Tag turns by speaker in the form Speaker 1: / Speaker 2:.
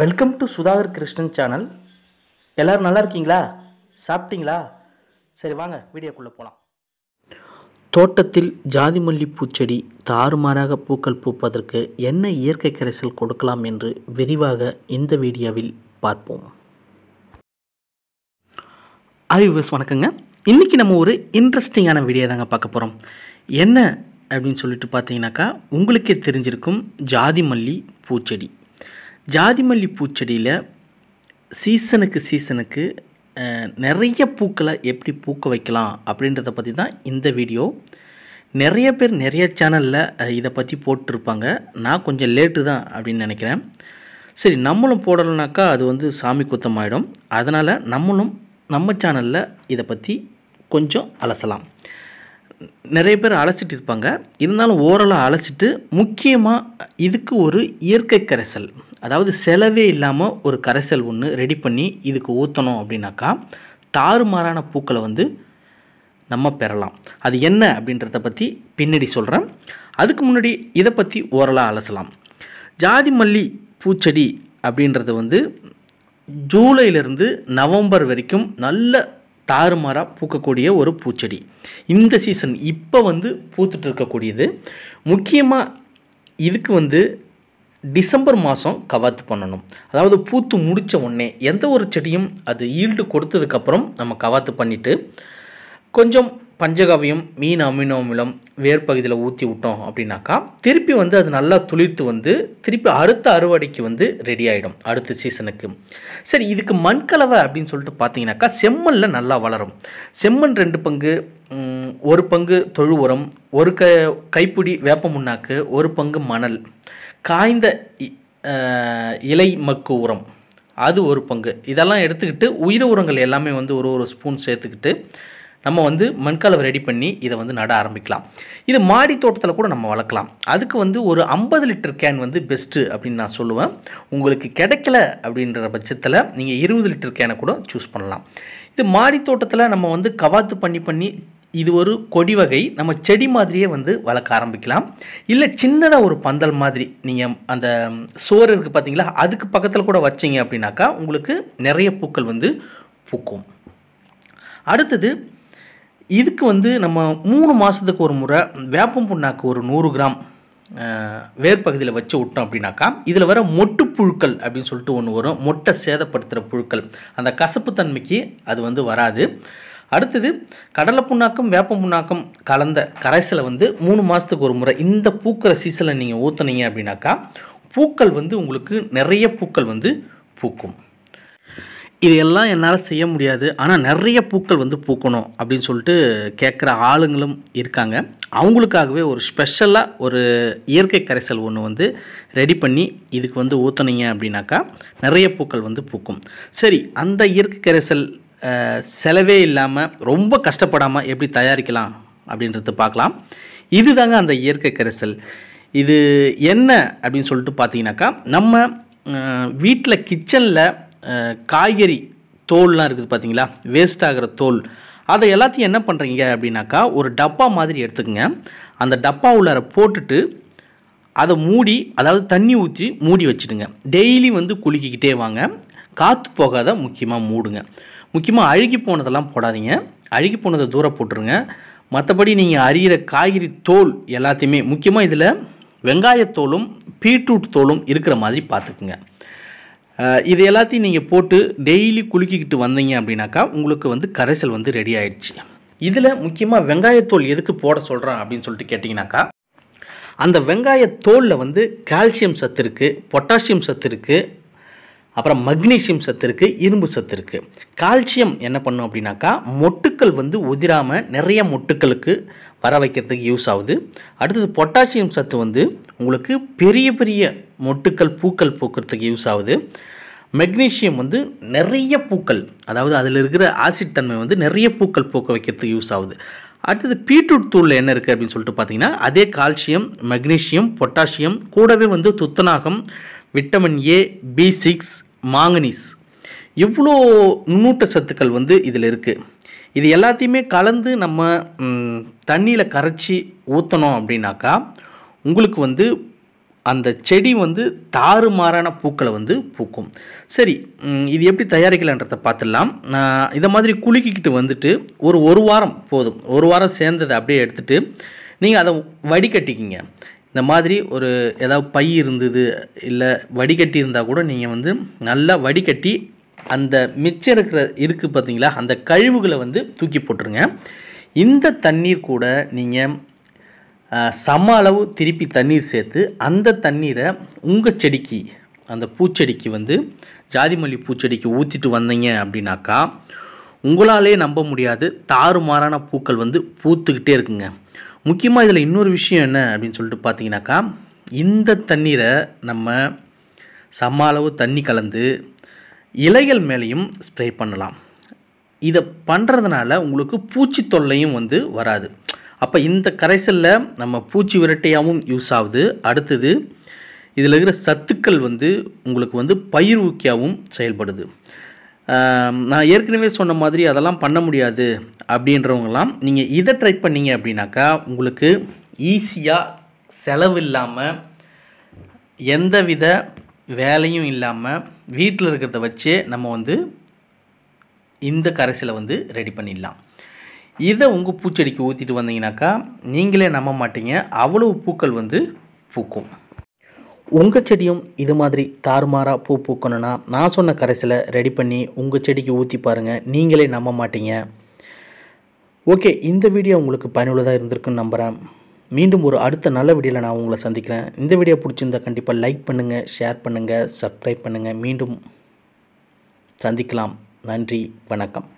Speaker 1: Welcome to Sudhakar Krishnan channel எல்லோரும் நல்லா இருக்கீங்களா? சாப்பிட்டீங்களா? சரி வாங்க வீடியோக்குள்ளே போகலாம் தோட்டத்தில் ஜாதி மல்லி பூச்செடி தாறுமாறாக பூக்கள் பூப்பதற்கு என்ன இயற்கை கரைசல் கொடுக்கலாம் என்று விரிவாக இந்த வீடியோவில் பார்ப்போம். ஐவிஎஸ் வணக்கங்க. இன்றைக்கி நம்ம ஒரு இன்ட்ரெஸ்டிங்கான வீடியோ தாங்க பார்க்க போகிறோம் என்ன அப்படின்னு சொல்லிட்டு பார்த்தீங்கன்னாக்கா உங்களுக்கே தெரிஞ்சிருக்கும் ஜாதி மல்லி பூச்செடி ஜாதி மல்லி பூச்செடியில் சீசனுக்கு சீசனுக்கு நிறைய பூக்களை எப்படி பூக்க வைக்கலாம் அப்படின்றத பற்றி தான் இந்த வீடியோ. நிறைய பேர் நிறைய சேனலில் இதை பற்றி போட்டிருப்பாங்க. நான் கொஞ்சம் லேட்டு தான் அப்படின்னு நினைக்கிறேன். சரி நம்மளும் போடலைனாக்கா அது வந்து சாமி குத்தமாயிடும். அதனால் நம்மளும் நம்ம சேனலில் இதை பற்றி கொஞ்சம் அலசலாம். நிறைய பேர் அலசிட்டு இருப்பாங்க. இருந்தாலும் ஓரலாக அலசிட்டு முக்கியமாக இதுக்கு ஒரு இயற்கை கரைசல். அதாவது செலவே இல்லாமல் ஒரு கரைசல் ஒன்று ரெடி பண்ணி இதுக்கு ஊற்றணும் அப்படின்னாக்கா தாறுமாறான பூக்களை வந்து நம்ம பெறலாம். அது என்ன அப்படின்றத பற்றி பின்னாடி சொல்கிறேன் அதுக்கு முன்னாடி இதை பற்றி ஓரலாக அலசலாம். ஜாதி மல்லி பூச்செடி அப்படின்றது வந்து ஜூலையிலிருந்து நவம்பர் வரைக்கும் நல்ல தாறுமாறாக பூக்கக்கூடிய ஒரு பூச்செடி. இந்த சீசன் இப்போ வந்து பூத்துட்டு இருக்கக்கூடியது முக்கியமாக இதுக்கு வந்து டிசம்பர் மாதம் கவாத்து பண்ணணும். அதாவது பூத்து முடித்த உடனே எந்த ஒரு செடியும் அது ஈல்டு கொடுத்ததுக்கப்புறம் நம்ம கவாத்து பண்ணிவிட்டு கொஞ்சம் பஞ்சகவியம் மீன் அமினோ அமிலம் வேர்ப்பகுதியில் ஊற்றி விட்டோம் அப்படின்னாக்கா திருப்பி வந்து அது நல்லா துளிர்த்து வந்து திருப்பி அடுத்த அறுவடைக்கு வந்து ரெடி ஆகிடும் அடுத்த சீசனுக்கு சரி இதுக்கு மண்கலவை அப்படின்னு சொல்லிட்டு பார்த்தீங்கன்னாக்கா செம்மண்ணில் நல்லா வளரும். செம்மண் ரெண்டு பங்கு ஒரு பங்கு தொழு உரம் ஒரு க கைப்பிடி வேப்ப முன்னாக்கு ஒரு பங்கு மணல். காய்ந்த இ- இலை மக்கு உரம் அது ஒரு பங்கு. இதெல்லாம் எடுத்துக்கிட்டு உயிர் உரங்கள் எல்லாமே வந்து ஒரு ஒரு ஸ்பூன் சேர்த்துக்கிட்டு நம்ம வந்து மண்கலவை ரெடி பண்ணி இதை வந்து நட ஆரம்பிக்கலாம். இது மாடி தோட்டத்தில் கூட நம்ம வளர்க்கலாம். அதுக்கு வந்து ஒரு ஐம்பது லிட்டர் கேன் வந்து பெஸ்ட்டு அப்படின்னு நான் சொல்லுவேன். உங்களுக்கு கிடைக்கல அப்படின்ற பட்சத்தில் நீங்கள் இருபது லிட்டர் கேனை கூட சூஸ் பண்ணலாம். இது மாடி தோட்டத்தில் நம்ம வந்து கவாத்து பண்ணி பண்ணி இது ஒரு கொடி வகை நம்ம செடி மாதிரியே வந்து வளர்க்க ஆரம்பிக்கலாம். இல்லை சின்னதாக ஒரு பந்தல் மாதிரி நீங்கள் அந்த சோறு இருக்குது பார்த்தீங்களா அதுக்கு பக்கத்தில் கூட வச்சீங்க அப்படின்னாக்கா உங்களுக்கு நிறைய பூக்கள் வந்து பூக்கும். அடுத்தது இதுக்கு வந்து நம்ம மூணு மாதத்துக்கு ஒரு முறை வேப்பம் புண்ணாக்கு ஒரு நூறு கிராம் அஹ், வேர்ப்பகுதியில் வச்சு விட்டோம் அப்படின்னாக்கா இதில் வர மொட்டு புழுக்கள் அப்படின்னு சொல்லிட்டு ஒன்று வரும். மொட்டை சேதப்படுத்துகிற புழுக்கள். அந்த கசப்பு தன்மைக்கு அது வந்து வராது. அடுத்தது கடலை புண்ணாக்கும் வேப்பம் புண்ணாக்கும் கலந்த கரைசலை வந்து மூணு மாதத்துக்கு ஒரு முறை இந்த பூக்கிற சீசனில் நீங்கள் ஊற்றுனீங்க அப்படின்னாக்கா பூக்கள் வந்து உங்களுக்கு நிறைய பூக்கள் வந்து பூக்கும். இதையெல்லாம் என்னால் செய்ய முடியாது. ஆனால் நிறைய பூக்கள் வந்து பூக்கணும் அப்படின்னு சொல்லிட்டு கேட்குற ஆளுங்களும் இருக்காங்க. அவங்களுக்காகவே ஒரு ஸ்பெஷலாக ஒரு இயற்கை கரைசல் ஒன்று வந்து ரெடி பண்ணி இதுக்கு வந்து ஊற்றுனீங்க அப்படின்னாக்கா நிறைய பூக்கள் வந்து பூக்கும். சரி அந்த இயற்கை கரைசல் செலவே இல்லாமல் ரொம்ப கஷ்டப்படாமல் எப்படி தயாரிக்கலாம் அப்படின்றத பார்க்கலாம். இதுதாங்க அந்த இயற்கை கரைசல். இது என்ன அப்படின்னு சொல்லிட்டு பார்த்தீங்கன்னாக்கா நம்ம வீட்டில் கிச்சனில் காய்கறி தோல்லாம் இருக்குது பார்த்தீங்களா வேஸ்ட் ஆகிற தோல். அதை எல்லாத்தையும் என்ன பண்ணுறீங்க அப்படின்னாக்கா ஒரு டப்பா மாதிரி எடுத்துக்கோங்க. அந்த டப்பா உள்ளார போட்டுட்டு அதை மூடி அதாவது தண்ணி ஊற்றி மூடி வச்சுடுங்க. டெய்லி வந்து குலுக்கிக்கிட்டே வாங்க. காற்று போகாத முக்கியமாக மூடுங்க. முக்கியமாக அழுகி போனதெல்லாம் போடாதீங்க. அழுகி போனதை தூரம் போட்டுருங்க. மற்றபடி நீங்கள் அறிகிற காய்கறி தோல் எல்லாத்தையுமே முக்கியமாக இதில் வெங்காயத்தோலும் பீட்ரூட் தோலும் இருக்கிற மாதிரி பார்த்துக்குங்க. இது எல்லாத்தையும் நீங்கள் போட்டு டெய்லி குலுக்கிக்கிட்டு வந்தீங்க அப்படின்னாக்கா உங்களுக்கு வந்து கரைசல் வந்து ரெடி ஆயிடுச்சு. இதில் முக்கியமாக வெங்காயத்தோல் எதுக்கு போட சொல்கிறேன் அப்படின்னு சொல்லிட்டு கேட்டிங்கனாக்கா அந்த வெங்காய தோலில் வந்து கால்சியம் சத்து இருக்குது பொட்டாசியம் சத்து இருக்குது அப்புறம் மக்னீசியம் சத்து இருக்குது இரும்பு சத்து இருக்குது கால்சியம் என்ன பண்ணும் அப்படின்னாக்கா மொட்டுக்கள் வந்து உதிராமல் நிறைய மொட்டுக்களுக்கு வர வைக்கிறதுக்கு யூஸ் ஆகுது. அடுத்தது பொட்டாசியம் சத்து வந்து உங்களுக்கு பெரிய பெரிய மொட்டுக்கள் பூக்கள் பூக்கிறதுக்கு யூஸ் ஆகுது. மெக்னீசியம் வந்து நிறைய பூக்கள் அதாவது அதில் இருக்கிற ஆசிட் தன்மை வந்து நிறைய பூக்கள் பூக்க வைக்கிறதுக்கு யூஸ் ஆகுது. அடுத்தது பீட்ரூட் தூளில் என்ன இருக்குது அப்படின்னு சொல்லிட்டு பார்த்தீங்கன்னா அதே கால்சியம் மெக்னீசியம் பொட்டாசியம் கூடவே வந்து துத்தநாகம் vitamin A B six manganese. இவ்வளோ நுண்ணூட்ட சத்துக்கள் வந்து இதில் இருக்குது இது எல்லாத்தையுமே கலந்து நம்ம தண்ணியில் கரைச்சி ஊற்றணும் அப்படின்னாக்கா உங்களுக்கு வந்து அந்த செடி வந்து தாறுமாறான பூக்களை வந்து பூக்கும். சரி இது எப்படி தயாரிக்கலான்றதை பார்த்துடலாம். நான் இதை மாதிரி குலுக்கிக்கிட்டு வந்துட்டு ஒரு ஒரு வாரம் போதும். ஒரு வாரம் சேர்ந்ததை அப்படியே எடுத்துகிட்டு நீங்கள் அதை வடிகட்டிக்கிங்க. இந்த மாதிரி ஒரு ஏதாவது பை இருந்தது இல்லை வடிகட்டி இருந்தால் கூட நீங்கள் வந்து நல்லா வடிகட்டி அந்த மிச்சம் இருக்கிற இருக்குது பார்த்தீங்களா அந்த கழிவுகளை வந்து தூக்கி போட்டுருங்க. இந்த தண்ணீர் கூட நீங்கள் சம அளவு திருப்பி தண்ணீர் சேர்த்து அந்த தண்ணீரை உங்கள் செடிக்கு அந்த பூச்செடிக்கு வந்து ஜாதிமல்லி பூச்செடிக்கு ஊற்றிட்டு வந்தீங்க அப்படின்னாக்கா உங்களாலே நம்ப முடியாது. தாறுமாறான பூக்கள் வந்து பூத்துக்கிட்டே இருக்குங்க. முக்கியமாக இதில் இன்னொரு விஷயம் என்ன அப்படின்னு சொல்லிட்டு பார்த்தீங்கன்னாக்கா இந்த தண்ணீரை நம்ம சம அளவு தண்ணி கலந்து இலைகள் மேலேயும் ஸ்ப்ரே பண்ணலாம். இதை பண்ணுறதுனால உங்களுக்கு பூச்சி தொல்லையும் வந்து வராது. அப்போ இந்த கரைசலில் நம்ம பூச்சி விரட்டையாகவும் யூஸ் ஆகுது. அடுத்தது இதில் இருக்கிற சத்துக்கள் வந்து உங்களுக்கு வந்து பயிர் ஊக்கியாகவும் செயல்படுது. நான் ஏற்கனவே சொன்ன மாதிரி அதெல்லாம் பண்ண முடியாது அப்படின்றவங்கலாம் நீங்கள் இதை ட்ரை பண்ணீங்க அப்படின்னாக்கா உங்களுக்கு ஈஸியாக செலவு இல்லாமல் எந்தவித வேலையும் இல்லாமல் வீட்டில் இருக்கிறத வச்சே நம்ம வந்து இந்த கரைசலை வந்து ரெடி பண்ணிடலாம். இதை உங்கள் பூச்செடிக்கு ஊற்றிட்டு வந்தீங்கன்னாக்கா நீங்களே நம்ப மாட்டீங்க. அவ்வளவு பூக்கள் வந்து பூக்கும். உங்கள் செடியும் இது மாதிரி தாறுமாறாக பூ பூக்கணும்னா நான் சொன்ன கரைசலை ரெடி பண்ணி உங்கள் செடிக்கு ஊற்றி பாருங்கள் நீங்களே நம்ப மாட்டீங்க. ஓகே இந்த வீடியோ உங்களுக்கு பயனுள்ளதாக இருந்திருக்குன்னு நம்புகிறேன் மீண்டும் ஒரு அடுத்த நல்ல வீடியோவில் நான் உங்களை சந்திக்கிறேன். இந்த வீடியோ பிடிச்சிருந்தா கண்டிப்பாக லைக் பண்ணுங்கள் ஷேர் பண்ணுங்கள் சப்ஸ்கிரைப் பண்ணுங்கள் மீண்டும் சந்திக்கலாம். நன்றி வணக்கம்.